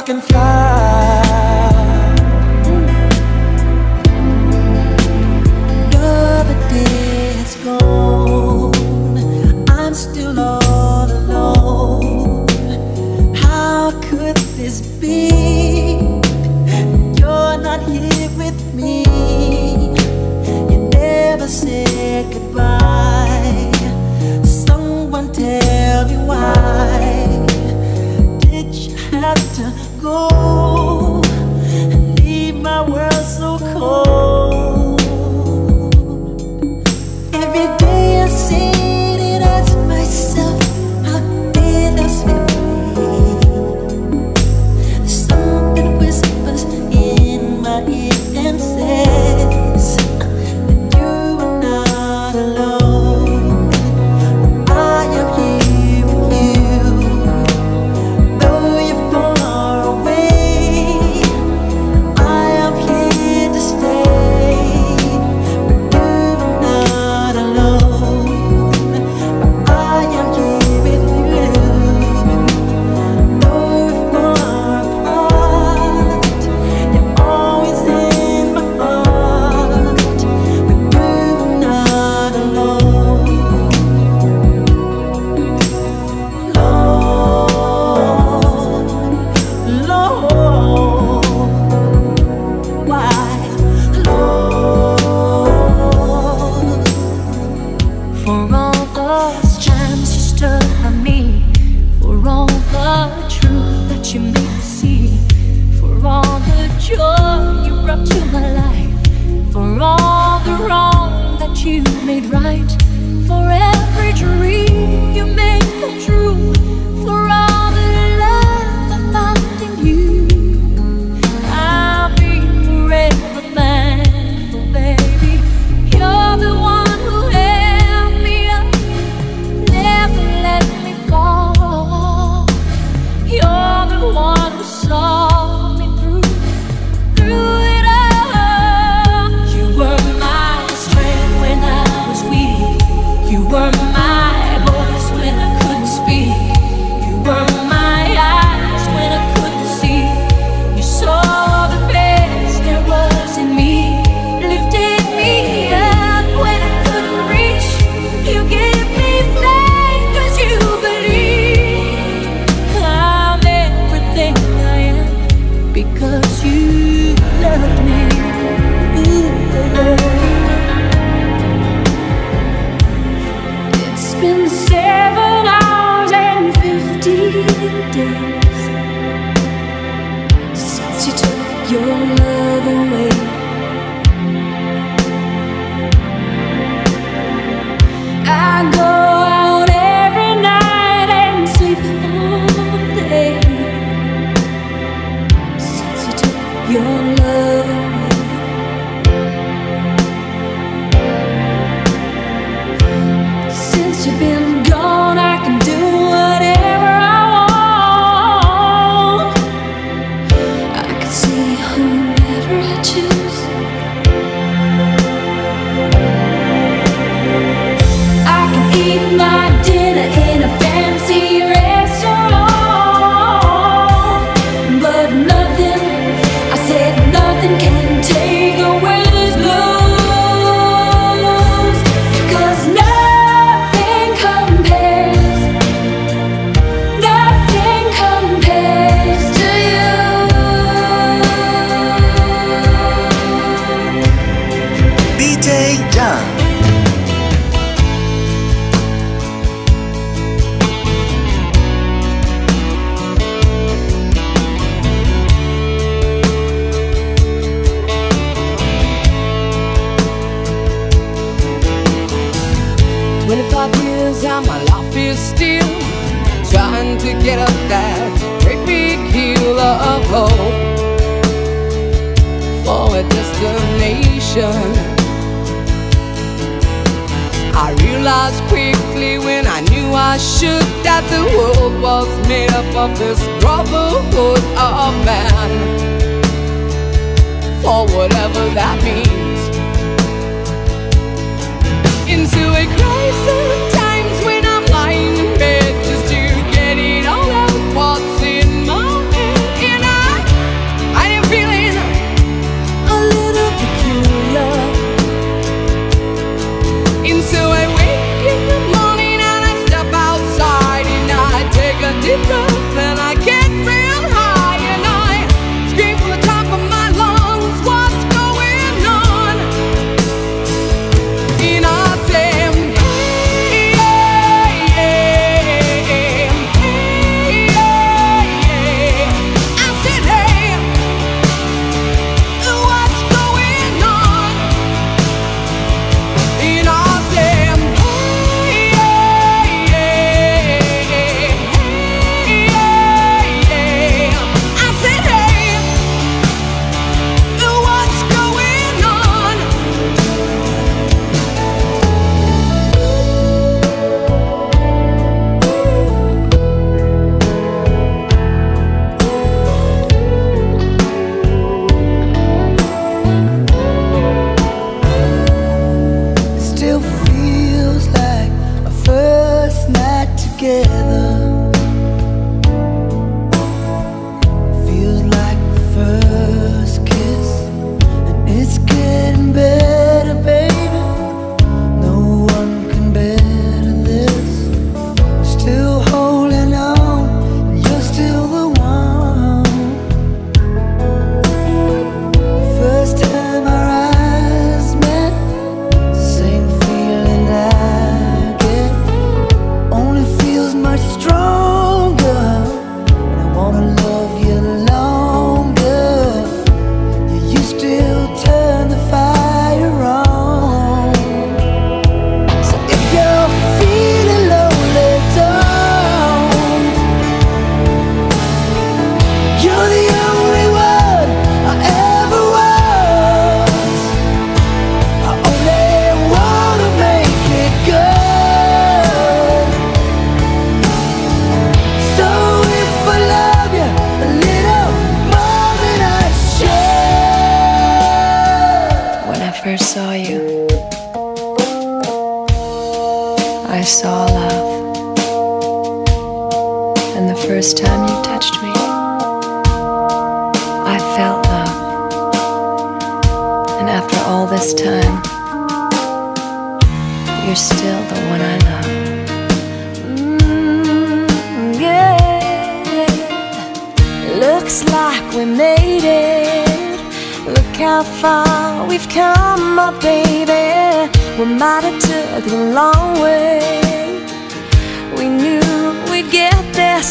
I can fly.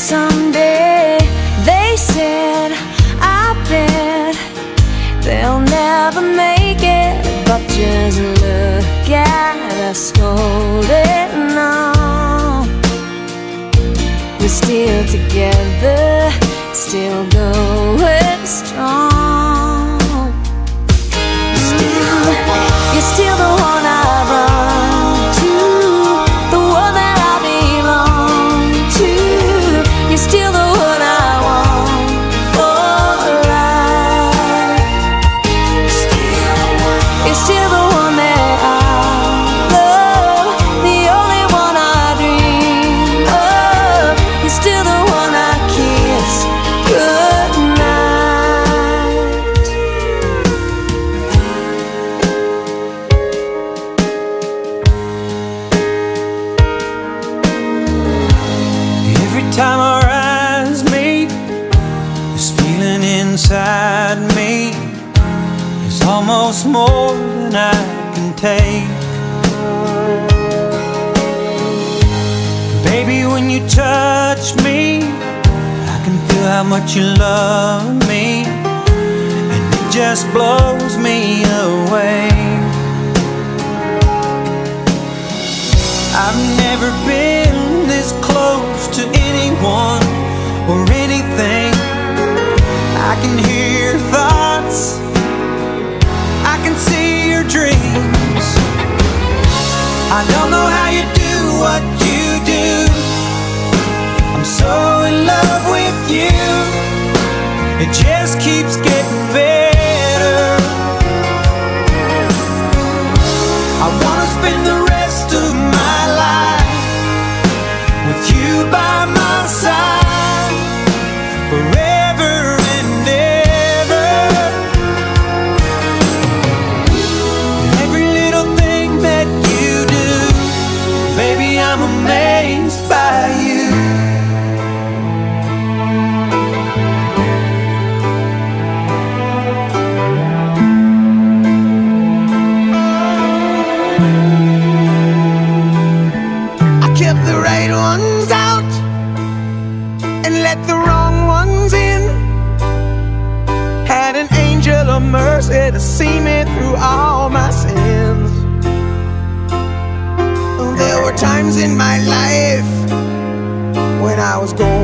someday. They said, I bet They'll never make it. But just look at us holding on. We're still together Still going strong. you love me, and it just blows me away. I've never been this close to anyone or anything. I can hear your thoughts, I can see your dreams. I don't know how you do what so in love with you. It just keeps getting better. in my life when I was going.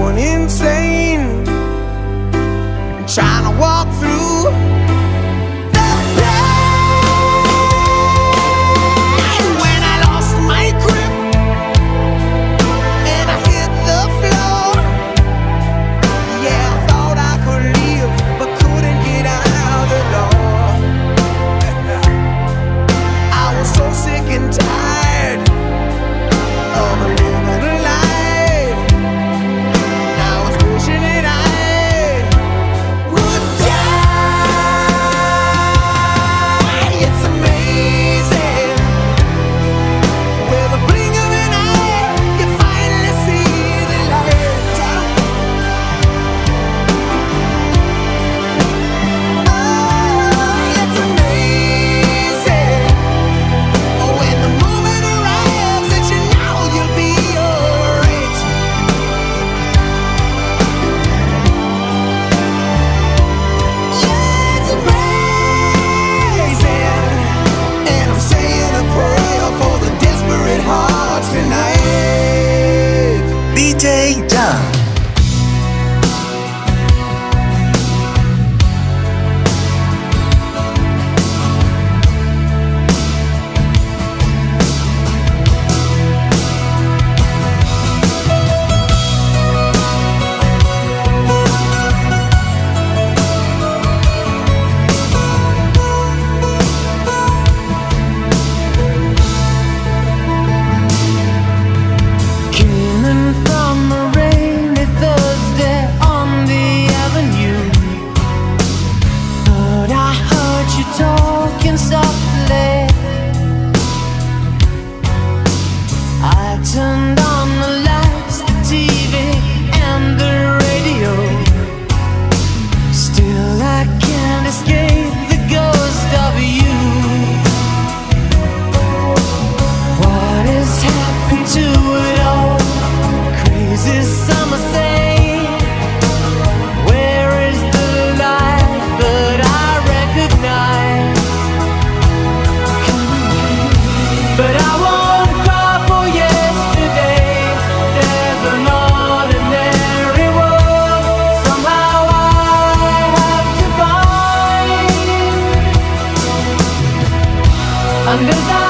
Under the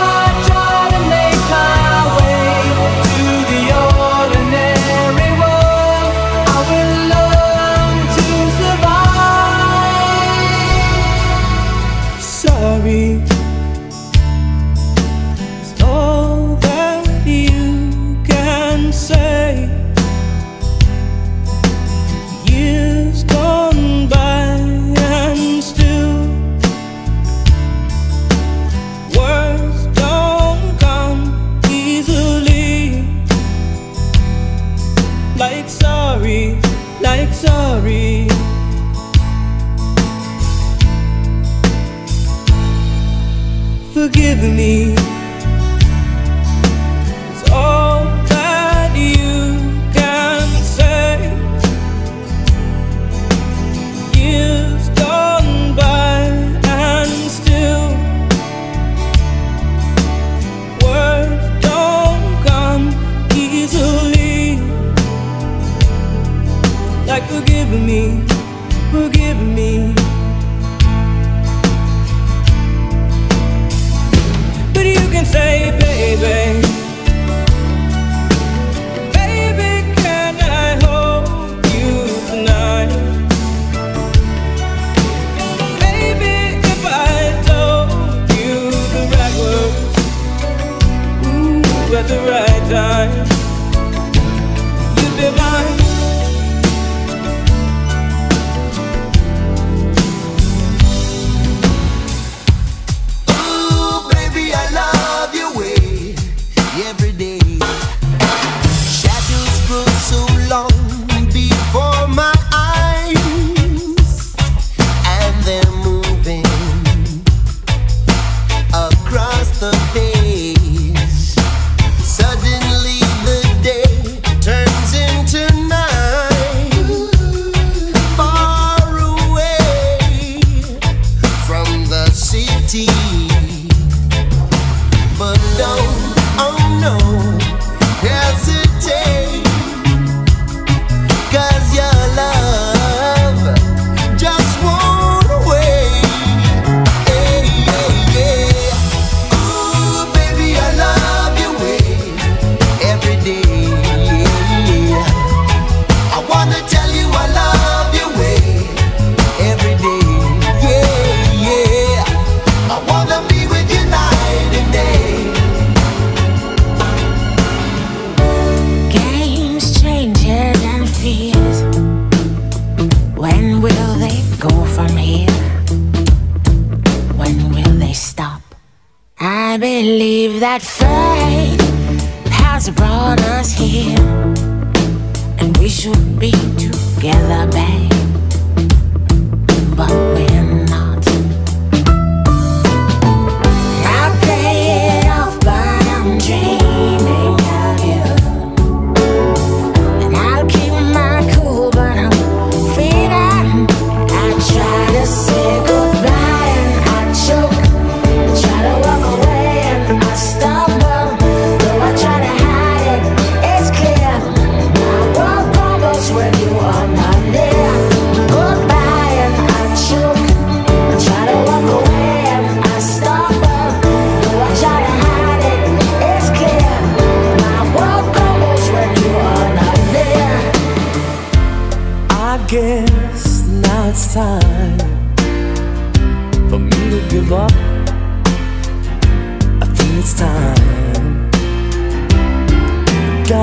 That's. fast.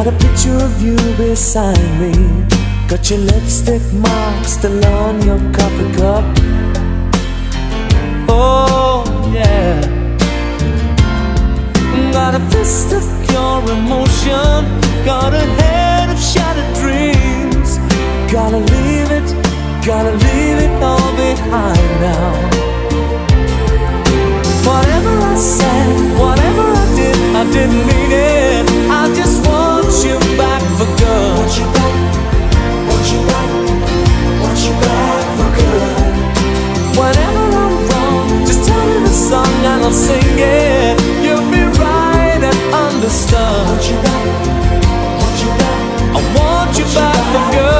Got a picture of you beside me. Got your lipstick mark still on your coffee cup. Oh, yeah. Got a fist of your emotion. Got a head of shattered dreams. Gotta leave it, gotta leave it all behind now. Whatever I said, whatever I did, I didn't mean it. I just you back for good. Want you back, want you back, want you back for good. Whatever I'm wrong, just tell me the song and I'll sing it. You'll be right and understood. Want you back, want you back, I want you back for good.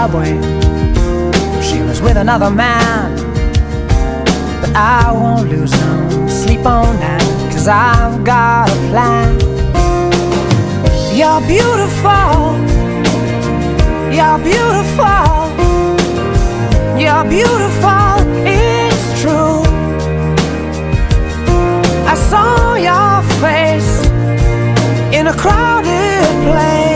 subway. She was with another man. But I won't lose no sleep on that, cause I've got a plan. You're beautiful. You're beautiful. You're beautiful. It's true. I saw your face in a crowded place.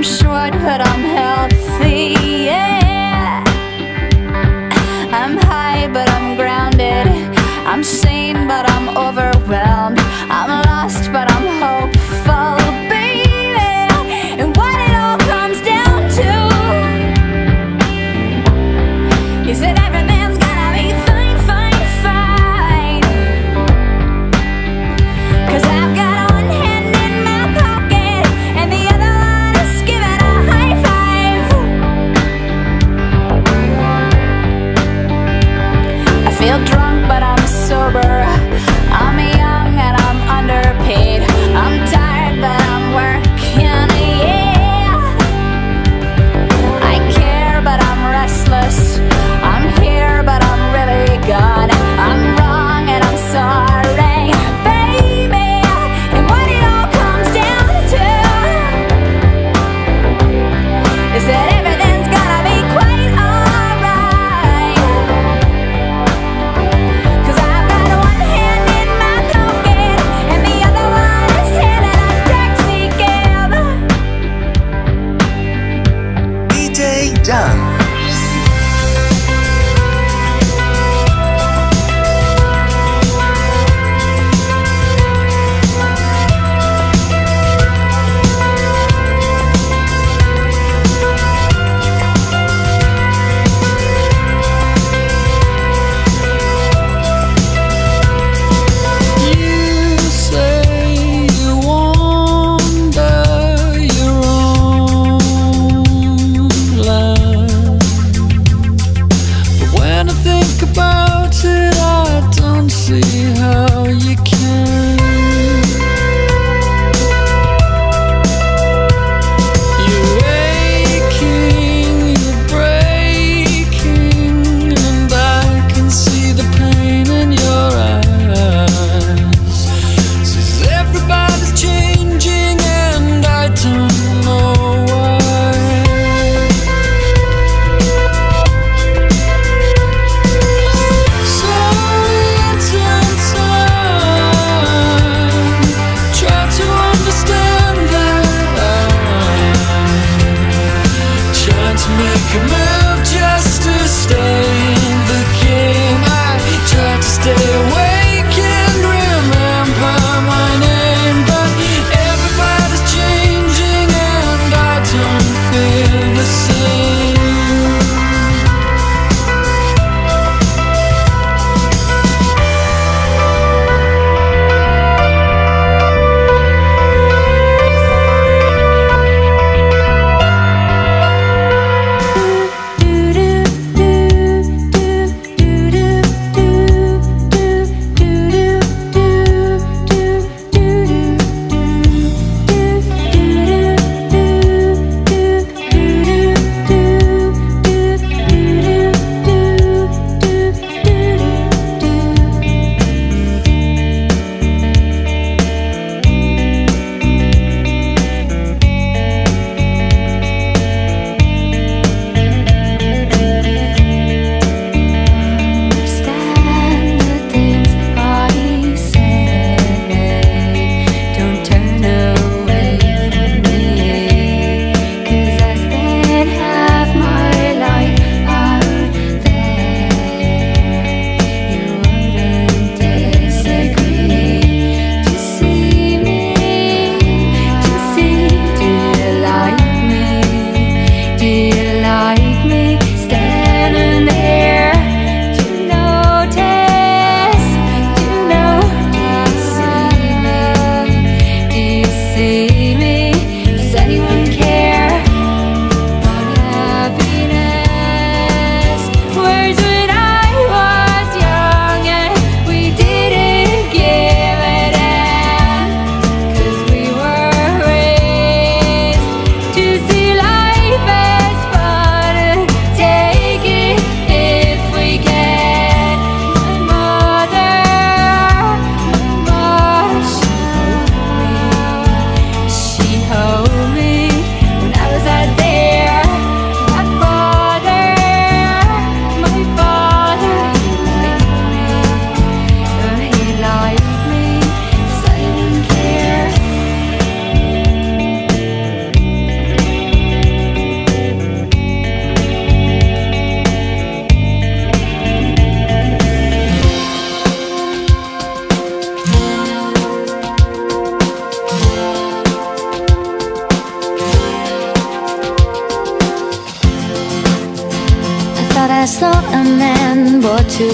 I'm short, but I'm healthy.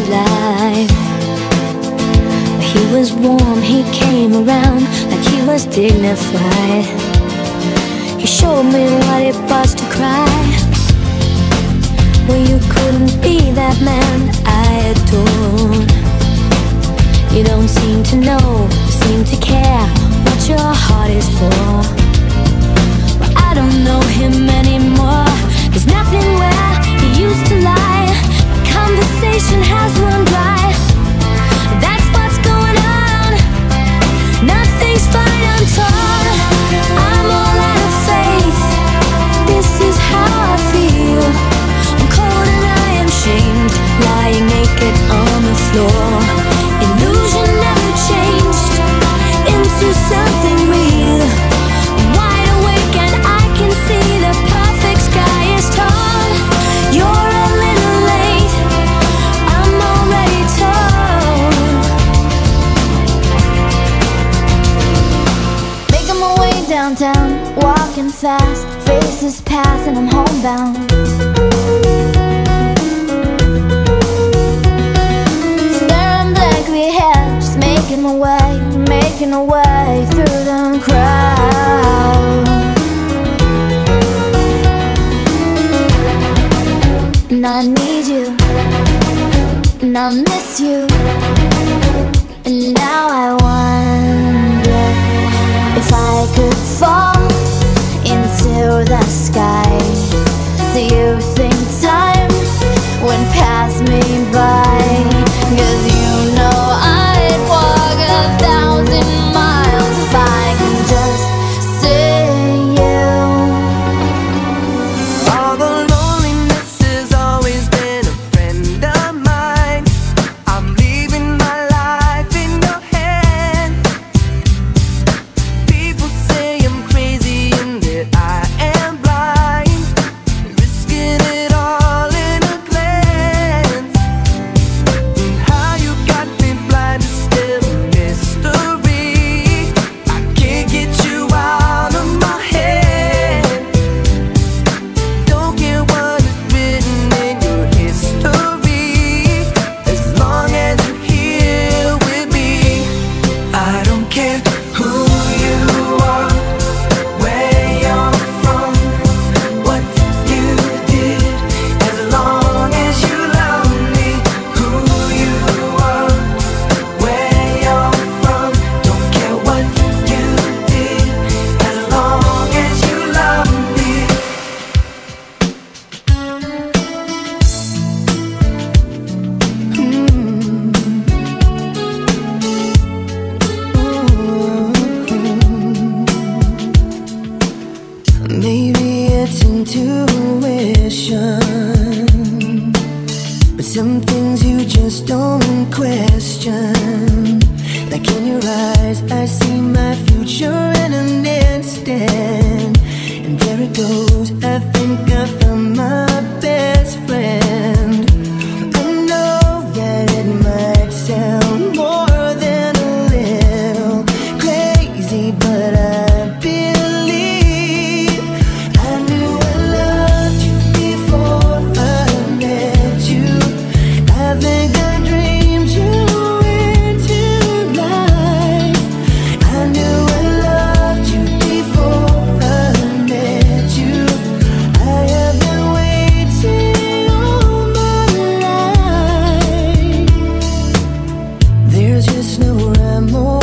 life. He was warm, he came around like he was dignified. He showed me what it was to cry. Well, you couldn't be that man I adored You don't seem to know, seem to care what your heart is for. Well, I don't know him anymore. There's nothing has run That's what's going on. Nothing's I'm I'm all out of faith. This is how I feel. I'm cold and I am shamed. Lying naked on the floor. Illusion never changed Into something real. down Staring black we had, just making a way, making a way through. давно.